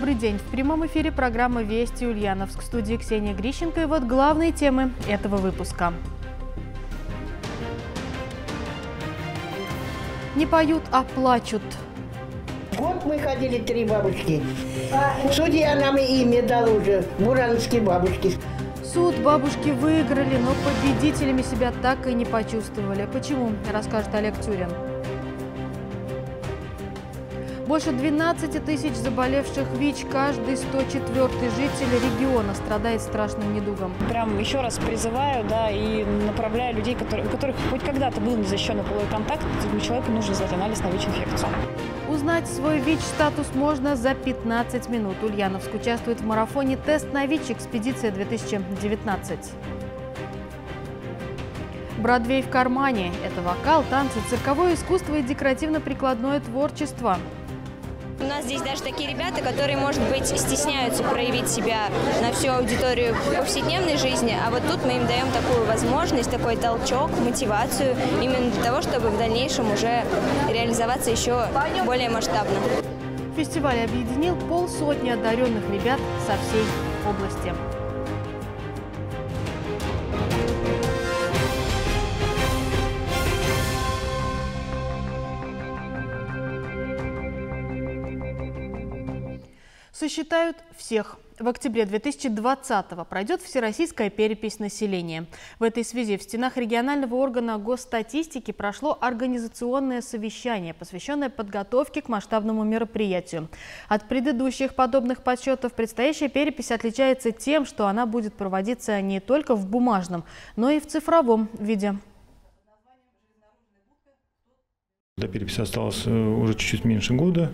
Добрый день. В прямом эфире программа «Вести Ульяновск». В студии Ксения Грищенко. И вот главные темы этого выпуска. Не поют, а плачут. Год мы ходили три бабушки. Судья нам имя дал уже, буранские бабушки. Суд бабушки выиграли, но победителями себя так и не почувствовали. Почему, расскажет Олег Тюрин. Больше 12 тысяч заболевших ВИЧ. Каждый 104 житель региона страдает страшным недугом. Прям еще раз призываю, да, и направляю людей, которые, у которых хоть когда-то был незащищенный половой контакт, человеку нужно сдать анализ на ВИЧ-инфекцию. Узнать свой ВИЧ-статус можно за 15 минут. Ульяновск участвует в марафоне «Тест на ВИЧ. Экспедиция-2019». Бродвей в кармане – это вокал, танцы, цирковое искусство и декоративно-прикладное творчество – у нас здесь даже такие ребята, которые, может быть, стесняются проявить себя на всю аудиторию повседневной жизни, а вот тут мы им даем такую возможность, такой толчок, мотивацию, именно для того, чтобы в дальнейшем уже реализоваться еще более масштабно. Фестиваль объединил полсотни одаренных ребят со всей области. Сосчитают всех. В октябре 2020-го пройдет всероссийская перепись населения. В этой связи в стенах регионального органа госстатистики прошло организационное совещание, посвященное подготовке к масштабному мероприятию. От предыдущих подобных подсчетов предстоящая перепись отличается тем, что она будет проводиться не только в бумажном, но и в цифровом виде. До переписи осталось э, уже чуть-чуть меньше года.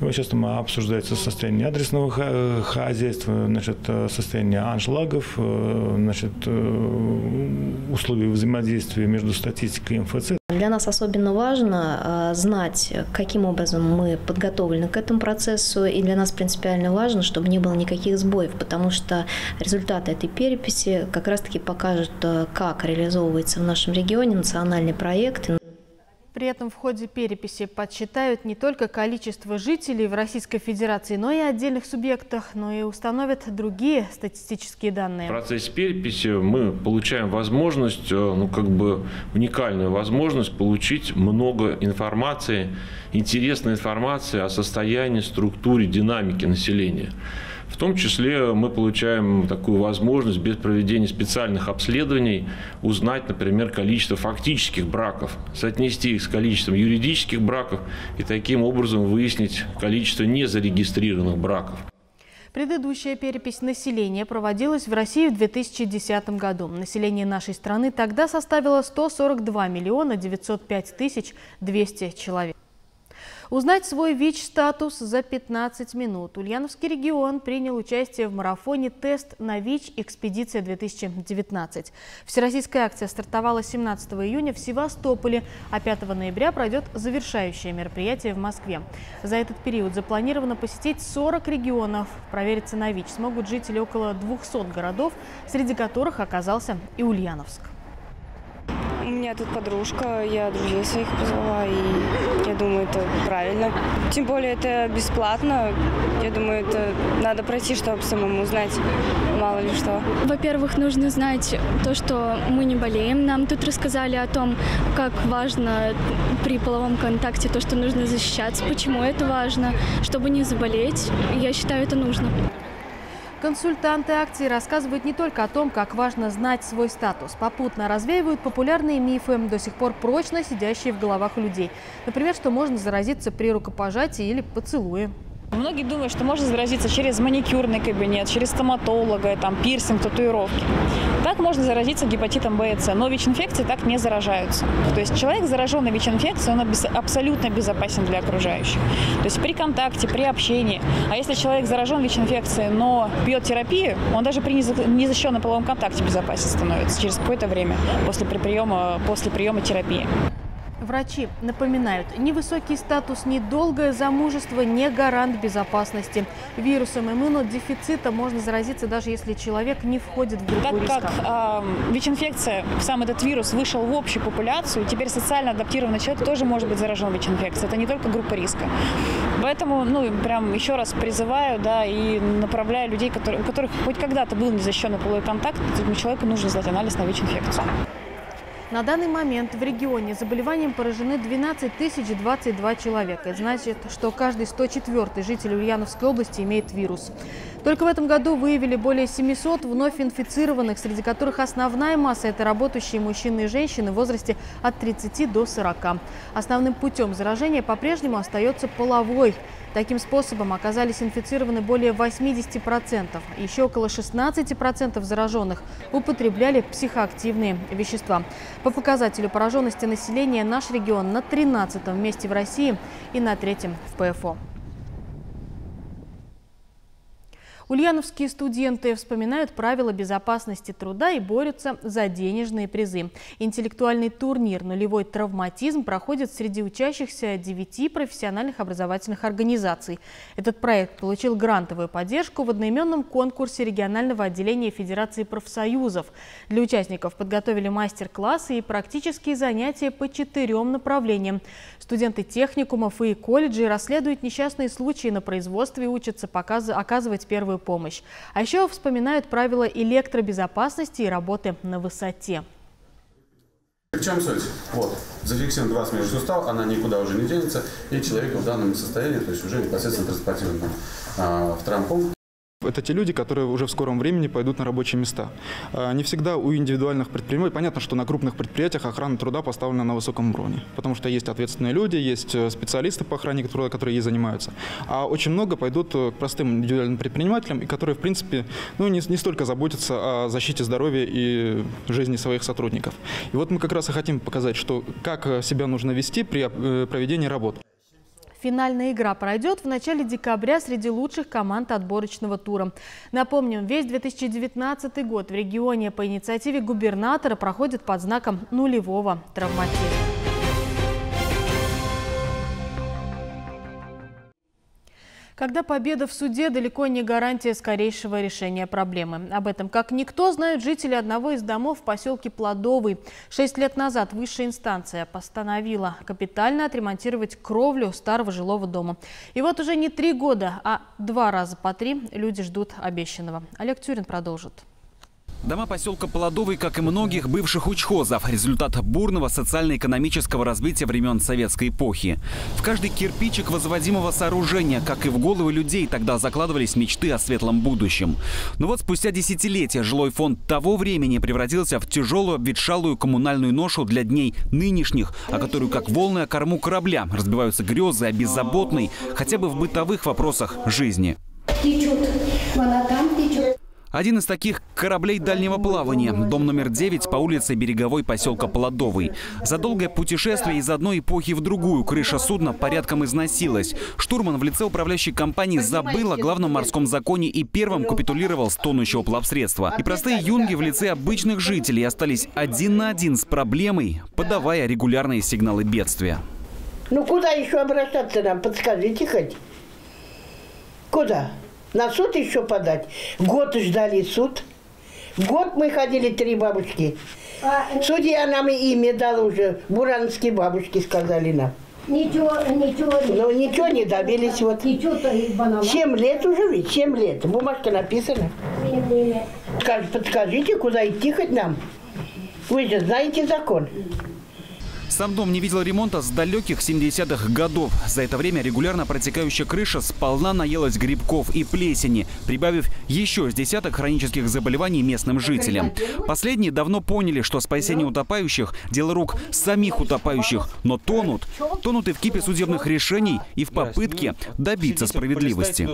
И вот сейчас там обсуждается состояние адресного хозяйства, значит, э, состояние аншлагов, э, значит, условия взаимодействия между статистикой и МФЦ. Для нас особенно важно знать, каким образом мы подготовлены к этому процессу, и для нас принципиально важно, чтобы не было никаких сбоев, потому что результаты этой переписи как раз-таки покажут, как реализовывается в нашем регионе национальный проект. При этом в ходе переписи подсчитают не только количество жителей в Российской Федерации, но и отдельных субъектах, но и установят другие статистические данные. В процессе переписи мы получаем возможность, э, ну как бы уникальную возможность получить много информации, интересной информации о состоянии, структуре, динамике населения. В том числе мы получаем такую возможность без проведения специальных обследований узнать, например, количество фактических браков, соотнести их с количеством юридических браков и таким образом выяснить количество незарегистрированных браков. Предыдущая перепись населения проводилась в России в 2010 году. Население нашей страны тогда составило 142 миллиона 905 тысяч 200 человек. Узнать свой ВИЧ-статус за 15 минут. Ульяновский регион принял участие в марафоне «Тест на ВИЧ. Экспедиция-2019». Всероссийская акция стартовала 17 июня в Севастополе, а 5 ноября пройдет завершающее мероприятие в Москве. За этот период запланировано посетить 40 регионов. Провериться на ВИЧ смогут жители около 200 городов, среди которых оказался и Ульяновск. У меня тут подружка, я друзей своих позвала, и я думаю, это правильно. Тем более это бесплатно. Я думаю, это надо пройти, чтобы самому узнать, мало ли что. Во-первых, нужно знать то, что мы не болеем. Нам тут рассказали о том, как важно при половом контакте то, что нужно защищаться, почему это важно, чтобы не заболеть. Я считаю, это нужно. Консультанты акции рассказывают не только о том, как важно знать свой статус. Попутно развеивают популярные мифы, до сих пор прочно сидящие в головах людей. Например, что можно заразиться при рукопожатии или поцелуе. Многие думают, что можно заразиться через маникюрный кабинет, через стоматолога, там, пирсинг, татуировки. Так можно заразиться гепатитом Б и С, но ВИЧ-инфекции так не заражаются. То есть человек, зараженный ВИЧ-инфекцией, он абсолютно безопасен для окружающих. То есть при контакте, при общении. А если человек заражен ВИЧ-инфекцией, но пьет терапию, он даже при незащищенном половом контакте безопасен становится через какое-то время после приема, после приема терапии. Врачи напоминают, невысокий статус, недолгое замужество не гарант безопасности. Вирусом иммунодефицита можно заразиться, даже если человек не входит в группу так риска. как э, ВИЧ-инфекция, сам этот вирус вышел в общую популяцию, теперь социально адаптированный человек тоже может быть заражен ВИЧ-инфекцией. Это не только группа риска. Поэтому, ну, прям еще раз призываю, да, и направляю людей, которые, у которых хоть когда-то был незащищенный половой контакт, этому человеку нужно сдать анализ на ВИЧ-инфекцию. На данный момент в регионе заболеванием поражены 12 022 человека. Это значит, что каждый 104 житель Ульяновской области имеет вирус. Только в этом году выявили более 700 вновь инфицированных, среди которых основная масса – это работающие мужчины и женщины в возрасте от 30 до 40. Основным путем заражения по-прежнему остается половой. Таким способом оказались инфицированы более 80%. Еще около 16% зараженных употребляли психоактивные вещества. По показателю пораженности населения наш регион на 13 месте в России и на третьем в ПФО. Ульяновские студенты вспоминают правила безопасности труда и борются за денежные призы. Интеллектуальный турнир «Нулевой травматизм» проходит среди учащихся девяти профессиональных образовательных организаций. Этот проект получил грантовую поддержку в одноименном конкурсе регионального отделения Федерации профсоюзов. Для участников подготовили мастер-классы и практические занятия по четырем направлениям. Студенты техникумов и колледжей расследуют несчастные случаи на производстве и учатся оказывать первую помощь. А еще вспоминают правила электробезопасности и работы на высоте. В чем суть? Вот, зафиксирован 20 межсустав, она никуда уже не денется, и человек в данном состоянии, то есть уже непосредственно транспортирован а, в травмпункт. Это те люди, которые уже в скором времени пойдут на рабочие места. А, не всегда у индивидуальных предприятий, понятно, что на крупных предприятиях охрана труда поставлена на высоком уровне, потому что есть ответственные люди, есть э, специалисты по охране труда, которые ей занимаются. А очень много пойдут э, к простым индивидуальным предпринимателям, и которые, в принципе, ну, не, не столько заботятся о защите здоровья и жизни своих сотрудников. И вот мы как раз и хотим показать, что как э, себя нужно вести при проведении работы. Финальная игра пройдет в начале декабря среди лучших команд отборочного тура. Напомним, весь 2019 год в регионе по инициативе губернатора проходит под знаком нулевого травматизма. Когда победа в суде далеко не гарантия скорейшего решения проблемы. Об этом, как никто, знают жители одного из домов в поселке Плодовый. Шесть лет назад высшая инстанция постановила капитально отремонтировать кровлю старого жилого дома. И вот уже не три года, а два раза по три люди ждут обещанного. Олег Тюрин продолжит. Дома поселка Полодовый, как и многих бывших учхозов, результат бурного социально-экономического развития времен советской эпохи. В каждый кирпичик возводимого сооружения, как и в головы людей, тогда закладывались мечты о светлом будущем. Но вот спустя десятилетия жилой фонд того времени превратился в тяжелую обветшалую коммунальную ношу для дней нынешних, о которую как волны о корму корабля разбиваются грезы о беззаботной, хотя бы в бытовых вопросах жизни. Течет. Один из таких кораблей дальнего плавания. Дом номер 9 по улице Береговой поселка Плодовый. За долгое путешествие из одной эпохи в другую крыша судна порядком износилась. Штурман в лице управляющей компании забыл о главном морском законе и первым капитулировал с тонущего плавсредства. И простые юнги в лице обычных жителей остались один на один с проблемой, подавая регулярные сигналы бедствия. Ну куда еще обращаться нам? Подскажите хоть. Куда? На суд еще подать. Год ждали суд. Год мы ходили, три бабушки. А, Судья нам имя дал уже. Буранские бабушки сказали нам. Ничего, ничего. Ну, ничего не добились. Вот. Семь лет уже ведь, семь лет. Бумажка написана. Подскажите, куда идти хоть нам? Вы же знаете закон. Сам дом не видел ремонта с далеких 70-х годов. За это время регулярно протекающая крыша сполна наелась грибков и плесени, прибавив еще с десяток хронических заболеваний местным жителям. Последние давно поняли, что спасение утопающих – дело рук самих утопающих, но тонут. Тонут и в кипе судебных решений, и в попытке добиться справедливости.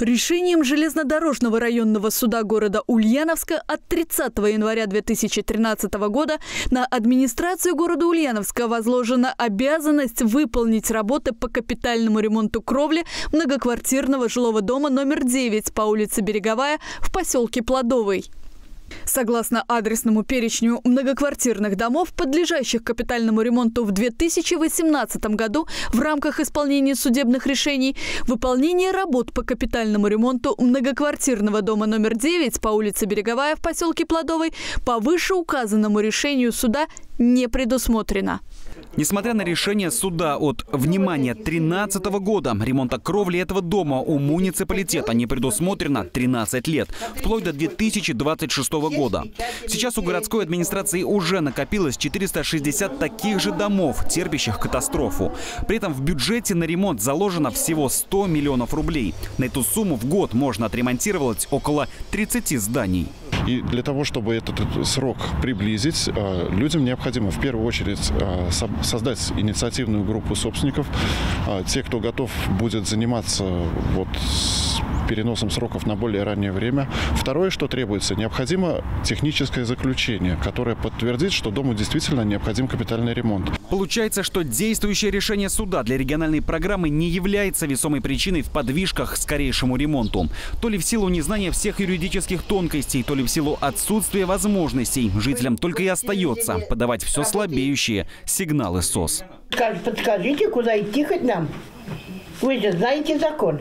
Решением железнодорожного районного суда города Ульяновска от 30 января 2013 года на администрацию города Ульяновска возложена обязанность выполнить работы по капитальному ремонту кровли многоквартирного жилого дома номер 9 по улице Береговая в поселке Плодовый. Согласно адресному перечню многоквартирных домов, подлежащих капитальному ремонту в 2018 году в рамках исполнения судебных решений, выполнение работ по капитальному ремонту многоквартирного дома номер 9 по улице Береговая в поселке Плодовой по вышеуказанному решению суда не предусмотрено. Несмотря на решение суда от, внимания 2013 года, ремонта кровли этого дома у муниципалитета не предусмотрено 13 лет, вплоть до 2026 года. Сейчас у городской администрации уже накопилось 460 таких же домов, терпящих катастрофу. При этом в бюджете на ремонт заложено всего 100 миллионов рублей. На эту сумму в год можно отремонтировать около 30 зданий. И для того, чтобы этот, срок приблизить, э, людям необходимо в первую очередь э, создать инициативную группу собственников, э, те, кто готов будет заниматься вот переносом сроков на более раннее время. Второе, что требуется, необходимо техническое заключение, которое подтвердит, что дому действительно необходим капитальный ремонт. Получается, что действующее решение суда для региональной программы не является весомой причиной в подвижках к скорейшему ремонту. То ли в силу незнания всех юридических тонкостей, то ли в силу отсутствия возможностей. Жителям только и остается подавать все слабеющие сигналы СОС. Подскажите, куда идти хоть нам? Вы же знаете закон.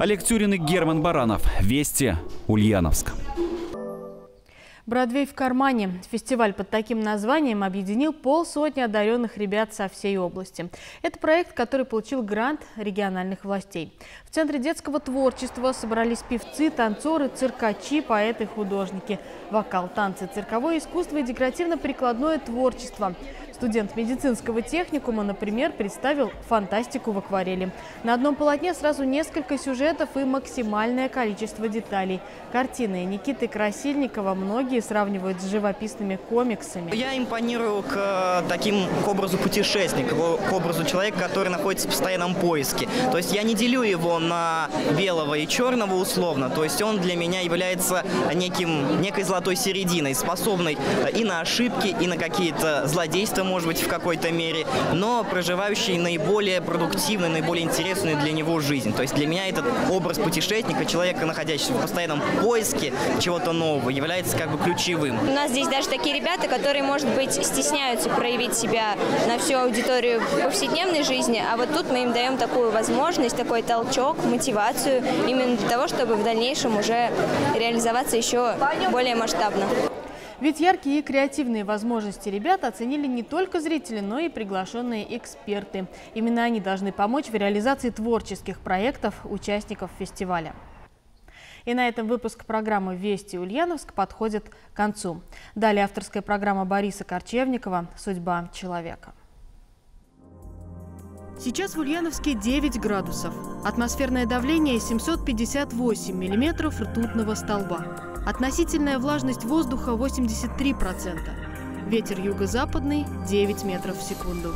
Олег Тюрин и Герман Баранов. Вести. Ульяновск. «Бродвей в кармане». Фестиваль под таким названием объединил полсотни одаренных ребят со всей области. Это проект, который получил грант региональных властей. В Центре детского творчества собрались певцы, танцоры, циркачи, поэты, художники. Вокал, танцы, цирковое искусство и декоративно-прикладное творчество – Студент медицинского техникума, например, представил фантастику в акварели. На одном полотне сразу несколько сюжетов и максимальное количество деталей. Картины Никиты Красильникова многие сравнивают с живописными комиксами. Я импонирую к э, таким к образу путешественника, к образу человека, который находится в постоянном поиске. То есть я не делю его на белого и черного условно. То есть он для меня является неким, некой золотой серединой, способной и на ошибки, и на какие-то злодейства может быть, в какой-то мере, но проживающий наиболее продуктивную, наиболее интересную для него жизнь. То есть для меня этот образ путешественника, человека, находящегося в постоянном поиске чего-то нового, является как бы ключевым. У нас здесь даже такие ребята, которые, может быть, стесняются проявить себя на всю аудиторию повседневной жизни, а вот тут мы им даем такую возможность, такой толчок, мотивацию, именно для того, чтобы в дальнейшем уже реализоваться еще более масштабно. Ведь яркие и креативные возможности ребят оценили не только зрители, но и приглашенные эксперты. Именно они должны помочь в реализации творческих проектов участников фестиваля. И на этом выпуск программы «Вести Ульяновск» подходит к концу. Далее авторская программа Бориса Корчевникова «Судьба человека». Сейчас в Ульяновске 9 градусов. Атмосферное давление 758 миллиметров ртутного столба. Относительная влажность воздуха 83%. Ветер юго-западный 9 метров в секунду.